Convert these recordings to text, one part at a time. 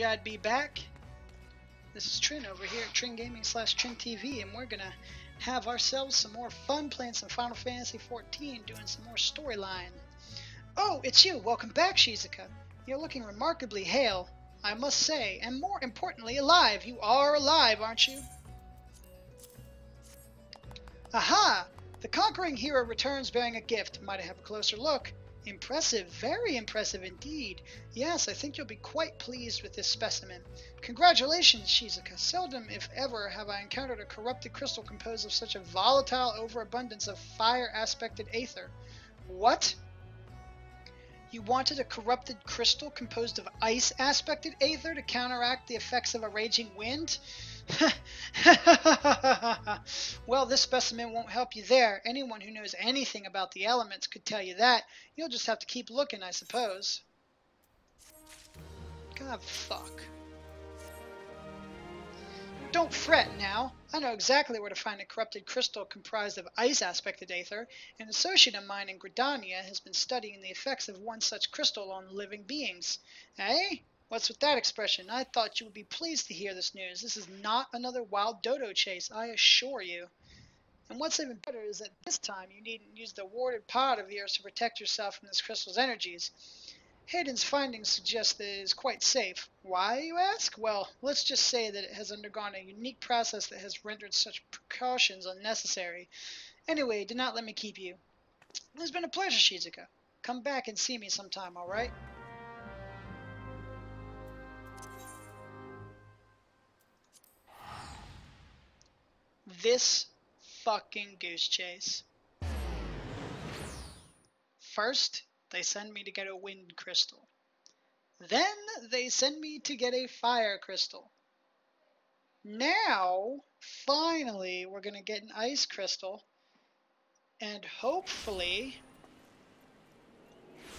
I'd be back. This is Trynne over here at Trynne Gaming slash Trynne TV, and we're gonna have ourselves some more fun playing some Final Fantasy XIV, doing some more storyline. Oh, it's you! Welcome back, Shizuka. You're looking remarkably hale, I must say, and more importantly, alive. You are alive, aren't you? Aha! The conquering hero returns bearing a gift. Might have a closer look? Impressive, very impressive indeed. Yes, I think you'll be quite pleased with this specimen. Congratulations, Shizuka. Seldom, if ever, have I encountered a corrupted crystal composed of such a volatile overabundance of fire-aspected aether. What? You wanted a corrupted crystal composed of ice-aspected aether to counteract the effects of a raging wind? well, this specimen won't help you there. Anyone who knows anything about the elements could tell you that. You'll just have to keep looking, I suppose. God, fuck. Don't fret now. I know exactly where to find a corrupted crystal comprised of ice-aspected aether. An associate of mine in Gridania has been studying the effects of one such crystal on living beings. Eh? What's with that expression? I thought you would be pleased to hear this news. This is not another wild dodo chase, I assure you. And what's even better is that this time you needn't use the warded pod of yours to protect yourself from this crystal's energies. Hayden's findings suggest that it is quite safe. Why, you ask? Well, let's just say that it has undergone a unique process that has rendered such precautions unnecessary. Anyway, do not let me keep you. It has been a pleasure, Shizuka. Come back and see me sometime, alright? This fucking goose chase. First, they send me to get a wind crystal. Then they send me to get a fire crystal. Now, finally, we're going to get an ice crystal. And hopefully,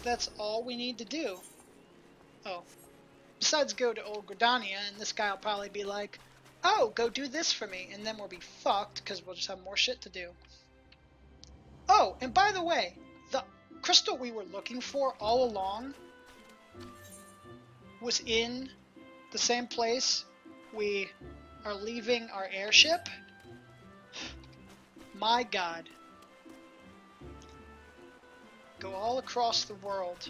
that's all we need to do. Oh, besides go to Old Gridania, and this guy will probably be like, oh, go do this for me, and then we'll be fucked because we'll just have more shit to do. Oh, and by the way, the crystal we were looking for all along was in the same place we are leaving our airship. My god. Go all across the world.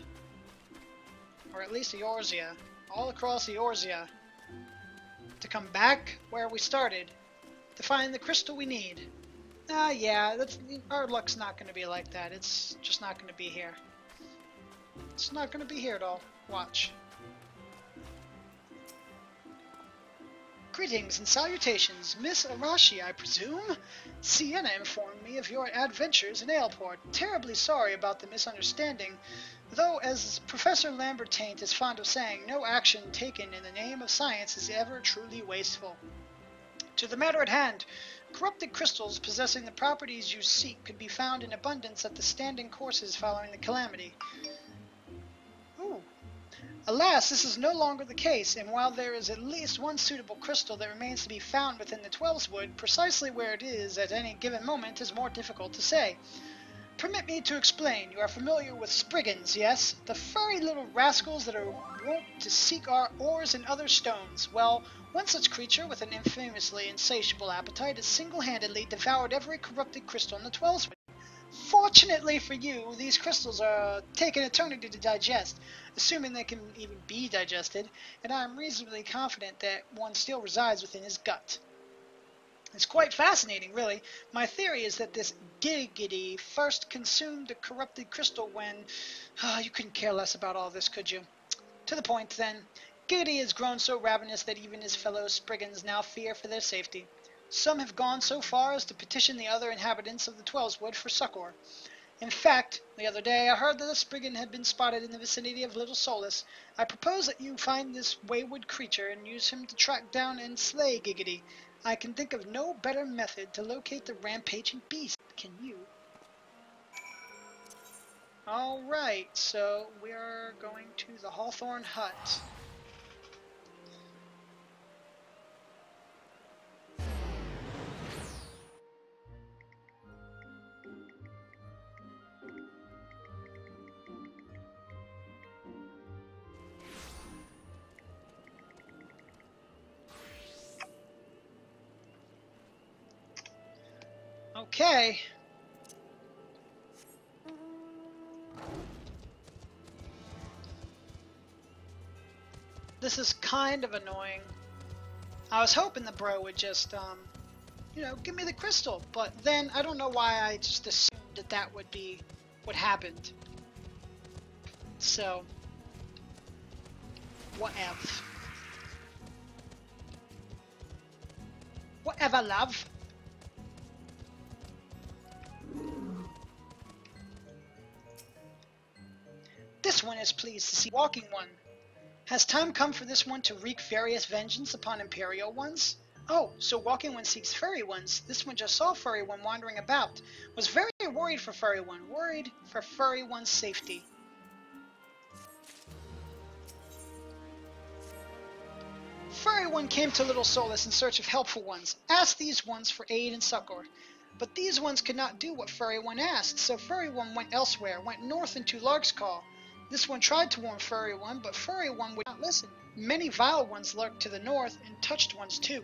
Or at least Eorzea. All across Eorzea to come back where we started to find the crystal we need. Ah, uh, yeah, our luck's not going to be like that. It's just not going to be here. It's not going to be here at all. Watch. Greetings and salutations, Miss Arashi, I presume? Sienna informed me of your adventures in Aleport. Terribly sorry about the misunderstanding, though, as Professor Lambertaint is fond of saying, no action taken in the name of science is ever truly wasteful. To the matter at hand, corrupted crystals possessing the properties you seek could be found in abundance at the standing courses following the calamity. Ooh. Alas, this is no longer the case, and while there is at least one suitable crystal that remains to be found within the Twelveswood, precisely where it is at any given moment is more difficult to say. Permit me to explain. You are familiar with Spriggans, yes? The furry little rascals that are wont to seek our ores and other stones. Well, one such creature with an infamously insatiable appetite has single-handedly devoured every corrupted crystal in the Twelveswood. Fortunately for you, these crystals are taking eternity to digest, assuming they can even be digested, and I am reasonably confident that one still resides within his gut. It's quite fascinating, really. My theory is that this Giggity first consumed the corrupted crystal when... Oh, you couldn't care less about all this, could you? To the point, then. Giggity has grown so ravenous that even his fellow Spriggans now fear for their safety. Some have gone so far as to petition the other inhabitants of the Twelveswood for succor. In fact, the other day I heard that a Spriggan had been spotted in the vicinity of Little Solace. I propose that you find this wayward creature and use him to track down and slay Giggity. I can think of no better method to locate the rampaging beast. Can you? Alright, so we are going to the Hawthorne Hut. Okay. This is kind of annoying. I was hoping the bro would just, um, you know, give me the crystal, but then I don't know why I just assumed that that would be what happened. So, whatever. Whatever, love. One is pleased to see Walking One. Has time come for this one to wreak various vengeance upon Imperial ones? Oh, so Walking One seeks Furry Ones. This one just saw Furry One wandering about. Was very worried for Furry One. Worried for Furry One's safety. Furry One came to Little Solace in search of helpful ones. Asked these ones for aid and succor. But these ones could not do what Furry One asked, so Furry One went elsewhere, went north into Lark's Call. This one tried to warn Furry One, but Furry One would not listen. Many vile ones lurked to the north, and touched ones too.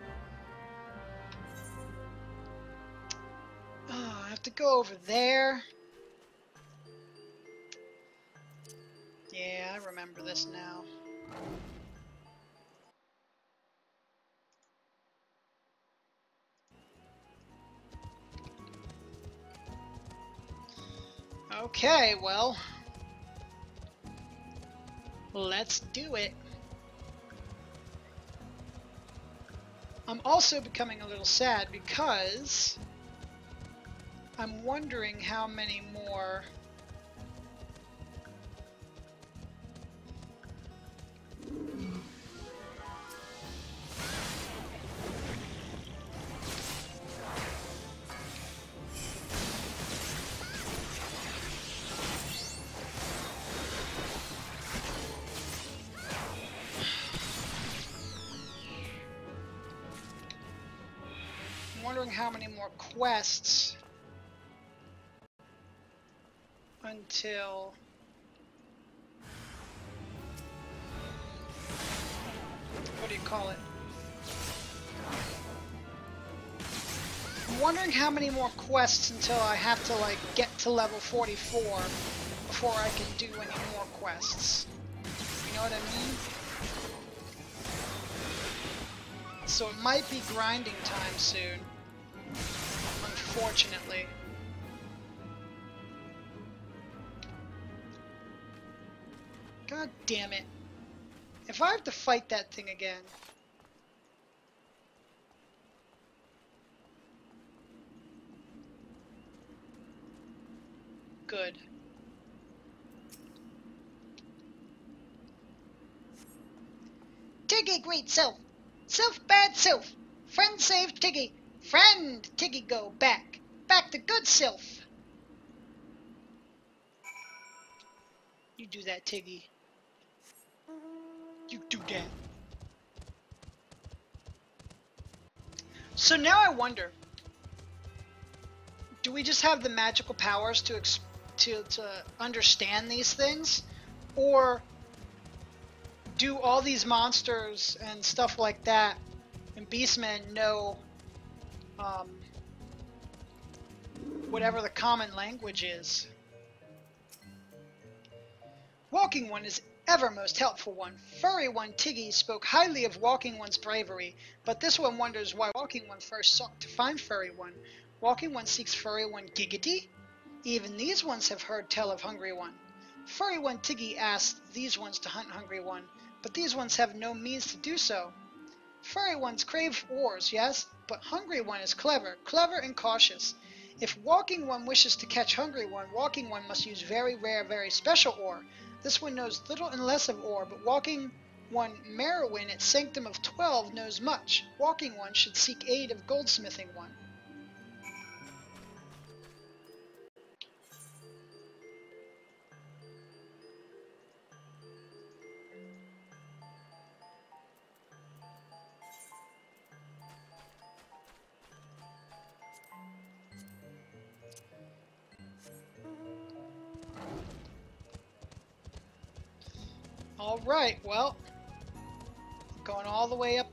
Oh, I have to go over there. Yeah, I remember this now. Okay, well, let's do it. I'm also becoming a little sad because I'm wondering how many more wondering how many more quests until what do you call it? I'm wondering how many more quests until I have to like get to level 44 before I can do any more quests. You know what I mean? So it might be grinding time soon. Unfortunately. God damn it. If I have to fight that thing again... Good. Tiggy, great self! Self, bad self! Friend saved Tiggy! Friend, Tiggy go back! Back to good self! You do that, Tiggy. You do that. So now I wonder, do we just have the magical powers to to to understand these things, or do all these monsters and stuff like that and beastmen know um, whatever the common language is? Walking One is ever most helpful one. Furry One Tiggy spoke highly of Walking One's bravery, but this one wonders why Walking One first sought to find Furry One. Walking One seeks Furry One Giggity? Even these ones have heard tell of Hungry One. Furry One Tiggy asked these ones to hunt Hungry One, but these ones have no means to do so. Furry ones crave ores, yes, but Hungry One is clever, clever and cautious. If Walking One wishes to catch Hungry One, Walking One must use very rare, very special ore. This one knows little and less of ore, but Walking One Merowyn at Sanctum of Twelve knows much. Walking One should seek aid of Goldsmithing One.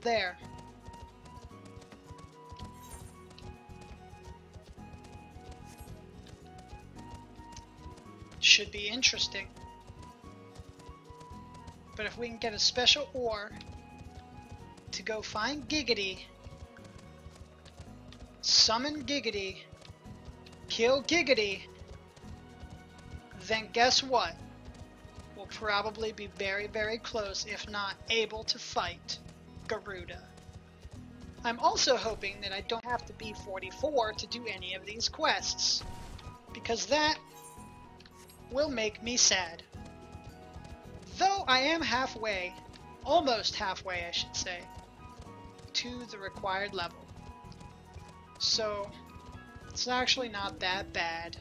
there. Should be interesting. But if we can get a special ore to go find Giggity, summon Giggity, kill Giggity, then guess what? We'll probably be very, very close, if not able to fight Garuda. I'm also hoping that I don't have to be 44 to do any of these quests, because that will make me sad. Though I am halfway, almost halfway I should say, to the required level. So, it's actually not that bad.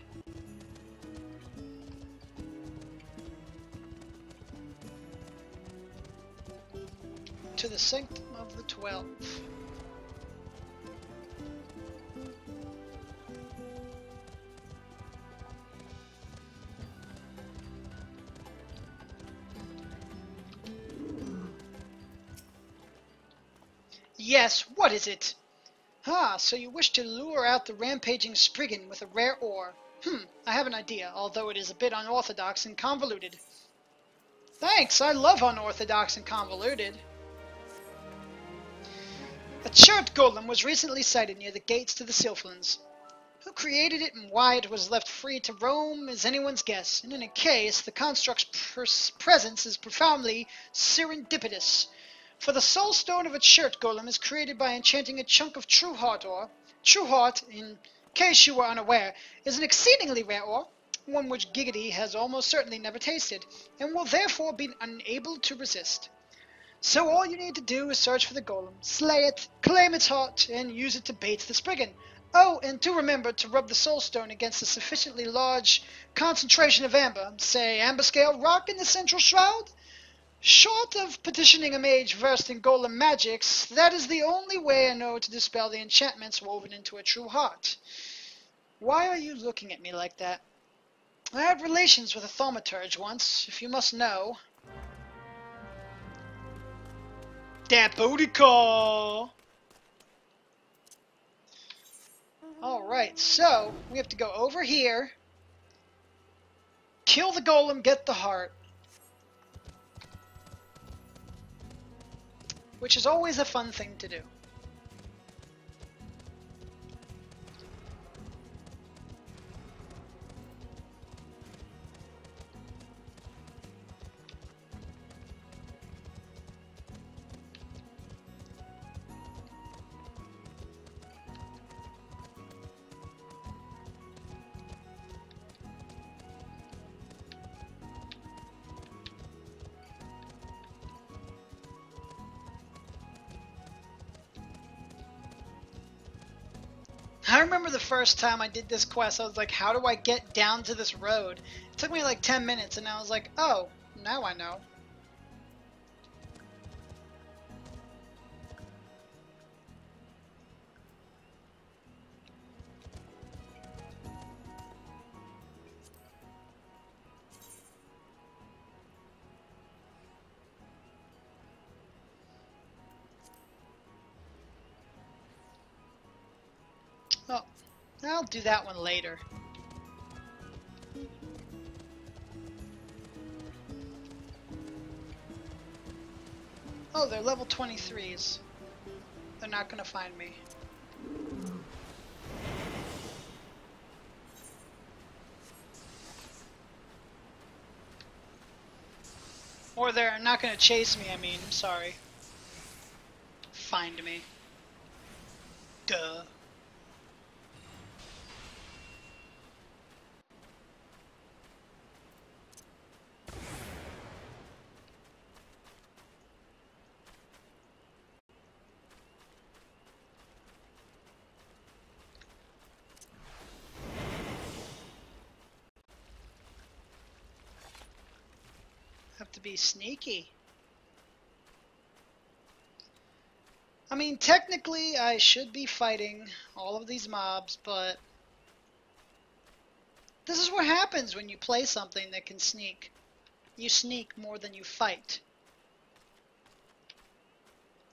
To the Sanctum of the Twelve. Yes, what is it? Ah, so you wish to lure out the rampaging Spriggan with a rare ore. Hmm, I have an idea, although it is a bit unorthodox and convoluted. Thanks, I love unorthodox and convoluted. A chert golem was recently sighted near the gates to the Sylphlands. Who created it and why it was left free to roam is anyone's guess. And in any case, the construct's presence is profoundly serendipitous. For the soul stone of a chert golem is created by enchanting a chunk of true heart ore. True heart, in case you were unaware, is an exceedingly rare ore, one which Giggity has almost certainly never tasted, and will therefore be unable to resist. So all you need to do is search for the golem, slay it, claim its heart, and use it to bait the Spriggan. Oh, and do remember to rub the soul stone against a sufficiently large concentration of amber, say amber scale rock in the central shroud. Short of petitioning a mage versed in golem magics, that is the only way I know to dispel the enchantments woven into a true heart. Why are you looking at me like that? I had relations with a thaumaturge once, if you must know. That booty call! Alright, so, we have to go over here, kill the golem, get the heart. which is always a fun thing to do. I remember the first time I did this quest, I was like, how do I get down to this road? It took me like 10 minutes, and I was like, oh, now I know. I'll do that one later. Oh, they're level 23s. They're not gonna find me. Or they're not gonna chase me, I mean, sorry. Find me. Duh. Have to be sneaky. I mean, technically, I should be fighting all of these mobs, but this is what happens when you play something that can sneak. You sneak more than you fight.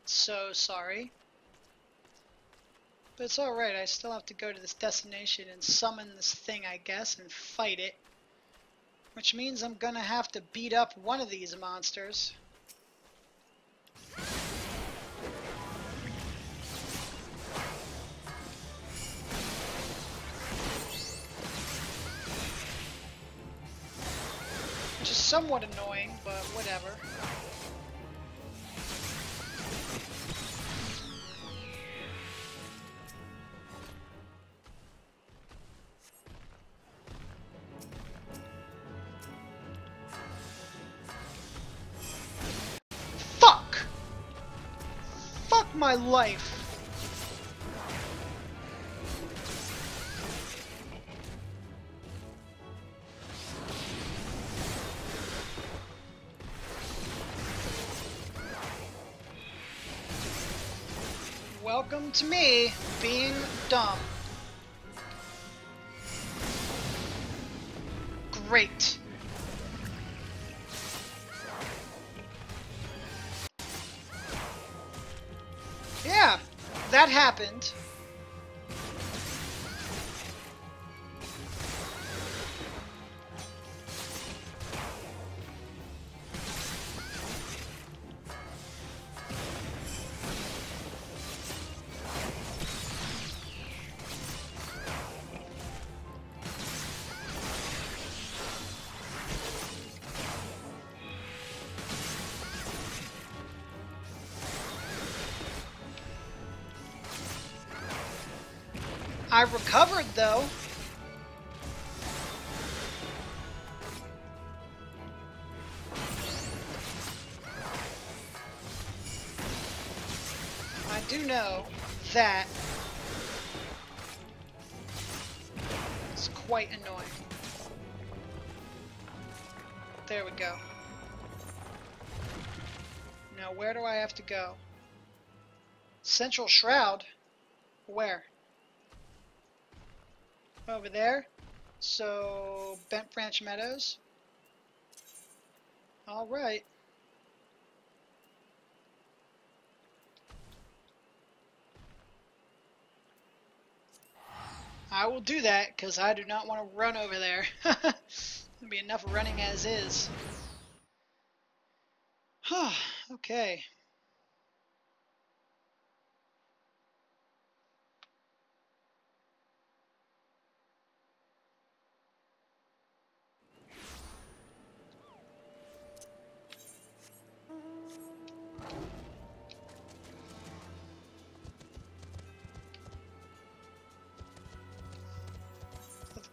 So sorry. But it's alright, I still have to go to this destination and summon this thing, I guess, and fight it. Which means I'm gonna have to beat up one of these monsters. Which is somewhat annoying, but whatever. My life! Welcome to me being dumb. That happened. I recovered though. I do know that it's quite annoying. There we go. Now where do I have to go? Central Shroud? Where? There. So, Bentbranch Meadows. Alright. I will do that, because I do not want to run over there. There'll be enough running as is. okay.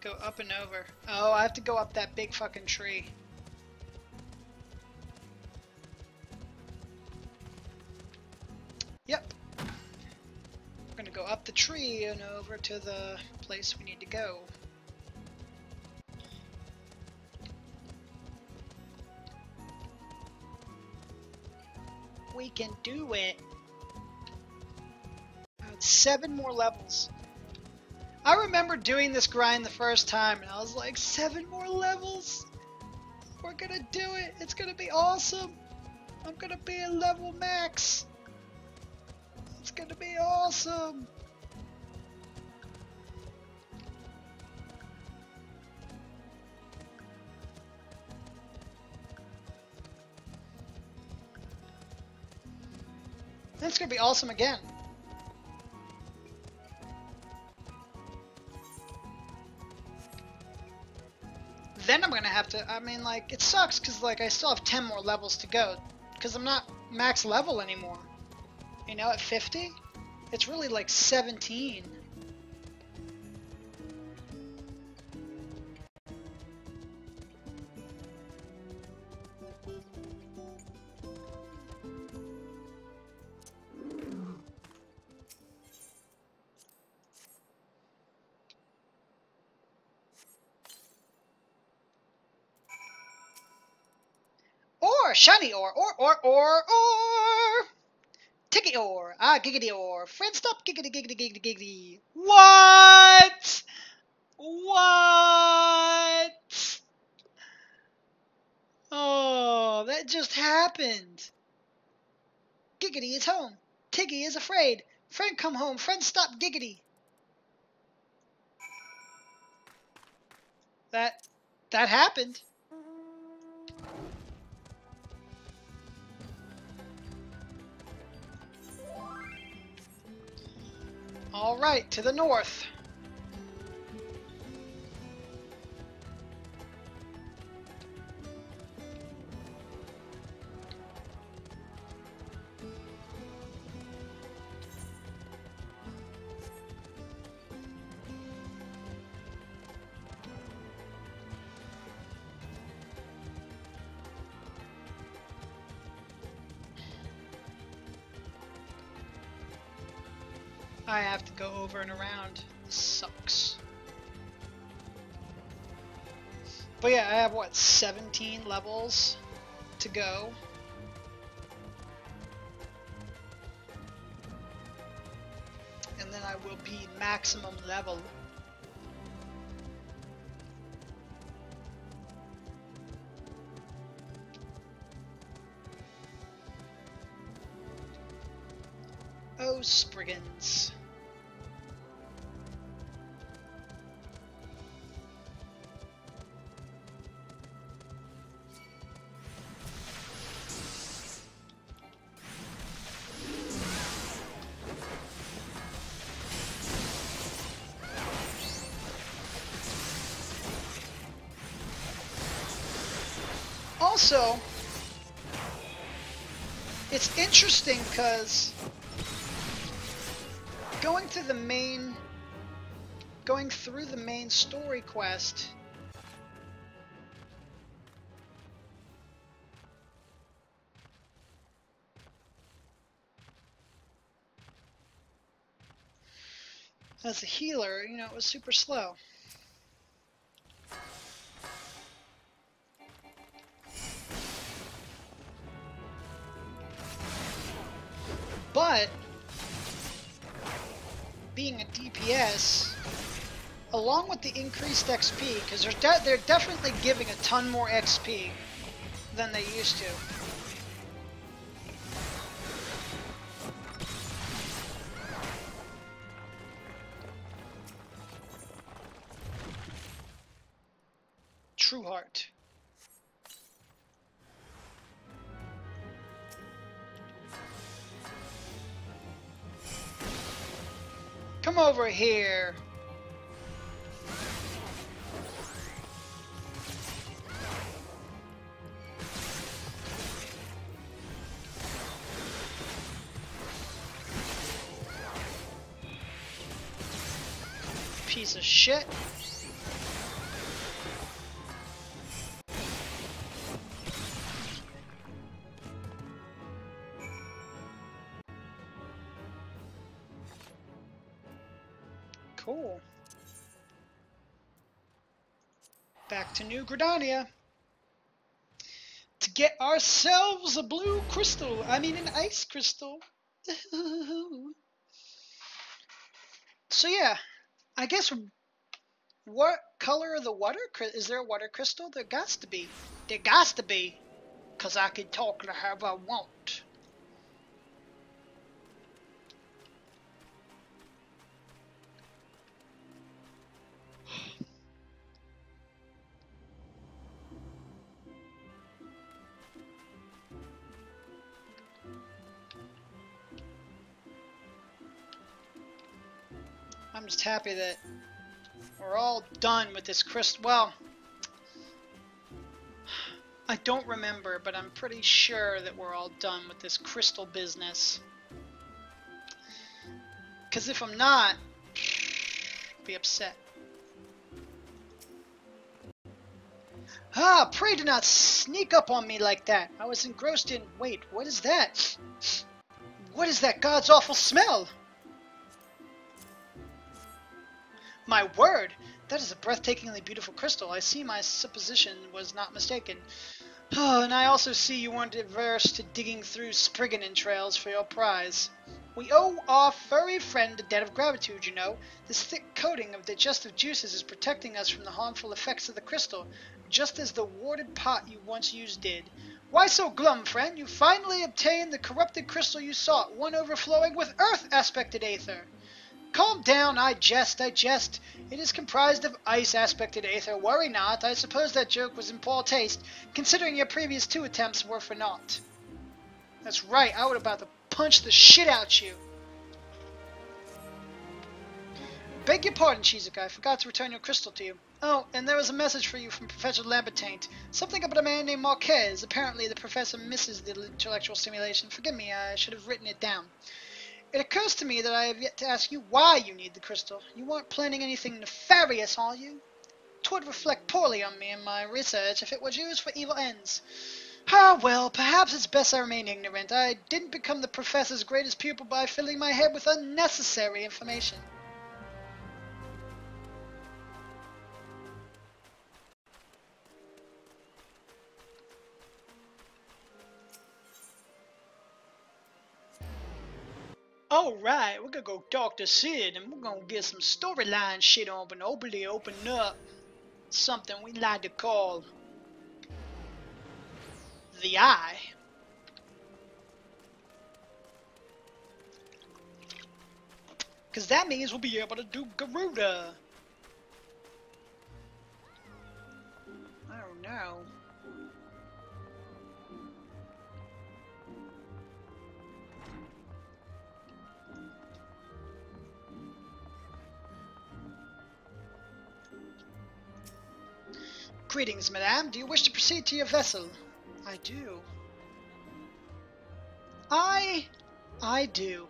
Go up and over. Oh, I have to go up that big fucking tree. Yep. We're gonna go up the tree and over to the place we need to go. We can do it. Uh, Seven more levels. I remember doing this grind the first time and I was like, seven more levels? We're gonna do it. It's gonna be awesome. I'm gonna be a level max. It's gonna be awesome. It's gonna be awesome again. Gonna have to, I mean, like, it sucks because, like, I still have 10 more levels to go because I'm not max level anymore. You know, at 50, it's really like 17. Or, or, or, or. Ticket ore, ah, giggity ore. Friend stop, giggity, giggity, giggity, giggity. What? What? Oh, that just happened. Giggity is home. Tiggy is afraid. Friend come home. Friend stop, giggity. That, that happened. All right, to the north. Over and around. Sucks. But yeah, I have what, 17 levels to go. And then I will be maximum level. Oh, Spriggans. Because going through the main, going through the main story quest, as a healer, you know, it was super slow. But being a DPS, along with the increased XP, because they're, de they're definitely giving a ton more XP than they used to. Piece of shit. Cool. Back to New Gridania. To get ourselves a blue crystal. I mean an ice crystal. so yeah, I guess what color of the water? Is there a water crystal? There got to be. There got to be. Because I can talk to however I want. I'm just happy that we're all done with this crystal. Well, I don't remember, but I'm pretty sure that we're all done with this crystal business. Because if I'm not, I'll be upset. Ah, pray do not sneak up on me like that. I was engrossed in... Wait, what is that? What is that God's awful smell? My word! That is a breathtakingly beautiful crystal. I see my supposition was not mistaken. Oh, and I also see you weren't averse to digging through Spriggan entrails for your prize. We owe our furry friend a debt of gratitude, you know. This thick coating of digestive juices is protecting us from the harmful effects of the crystal, just as the warded pot you once used did. Why so glum, friend? You finally obtained the corrupted crystal you sought, one overflowing with earth-aspected aether. Calm down, I jest, I jest. It is comprised of ice-aspected aether. Worry not, I suppose that joke was in poor taste, considering your previous two attempts were for naught. That's right, I would about to punch the shit out you. Beg your pardon, Shizuka. I forgot to return your crystal to you. Oh, and there was a message for you from Professor Lambertaint. Something about a man named Marquez. Apparently, the professor misses the intellectual stimulation. Forgive me, I should have written it down. It occurs to me that I have yet to ask you why you need the crystal. You aren't planning anything nefarious, are you? Twould reflect poorly on me and my research if it was used for evil ends. Ah, well, perhaps it's best I remain ignorant. I didn't become the professor's greatest pupil by filling my head with unnecessary information. Alright, we're gonna go talk to Cid, and we're gonna get some storyline shit on and openly open up something we like to call the eye. Because that means we'll be able to do Garuda. I don't know. Greetings, madame. Do you wish to proceed to your vessel? I do. I... I do.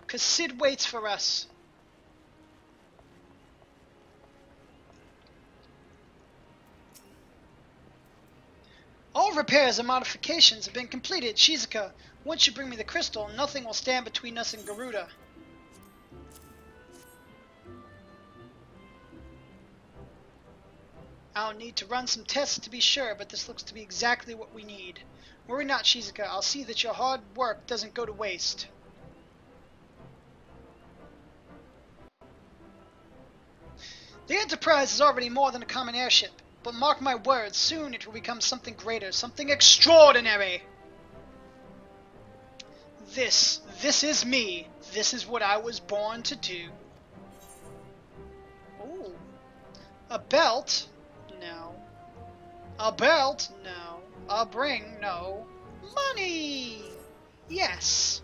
Because Cid waits for us. All repairs and modifications have been completed, Shizuka. Once you bring me the crystal, nothing will stand between us and Garuda. I'll need to run some tests to be sure, but this looks to be exactly what we need. Worry not, Shizuka. I'll see that your hard work doesn't go to waste. The Enterprise is already more than a common airship, but mark my words, soon it will become something greater, something extraordinary. This, this is me. This is what I was born to do. Ooh. A belt? A belt? No. A ring? No. Money! Yes.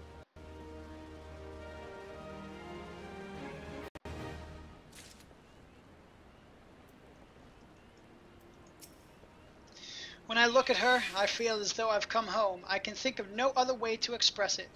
When I look at her, I feel as though I've come home. I can think of no other way to express it.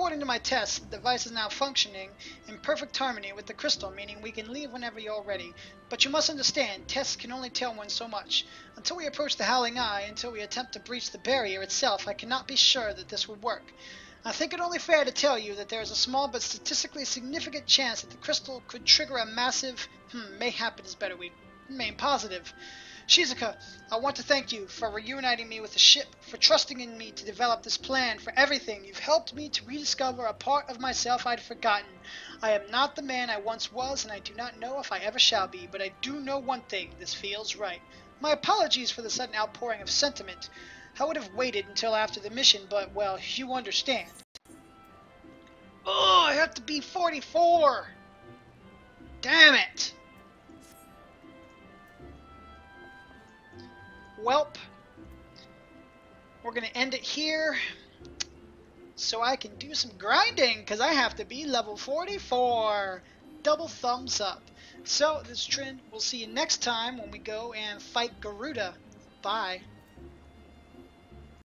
According to my tests, the device is now functioning in perfect harmony with the crystal, meaning we can leave whenever you're ready. But you must understand, tests can only tell one so much. Until we approach the Howling Eye, until we attempt to breach the barrier itself, I cannot be sure that this would work. I think it only fair to tell you that there is a small but statistically significant chance that the crystal could trigger a massive, hmm, mayhap it is better we remain positive. Shizuka, I want to thank you for reuniting me with the ship, for trusting in me to develop this plan, for everything. You've helped me to rediscover a part of myself I'd forgotten. I am not the man I once was, and I do not know if I ever shall be, but I do know one thing, this feels right. My apologies for the sudden outpouring of sentiment. I would have waited until after the mission, but, well, you understand. Oh, I have to be 44! Damn it! Welp, we're going to end it here so I can do some grinding because I have to be level 44. Double thumbs up. So, this is Trynne. We'll see you next time when we go and fight Garuda. Bye.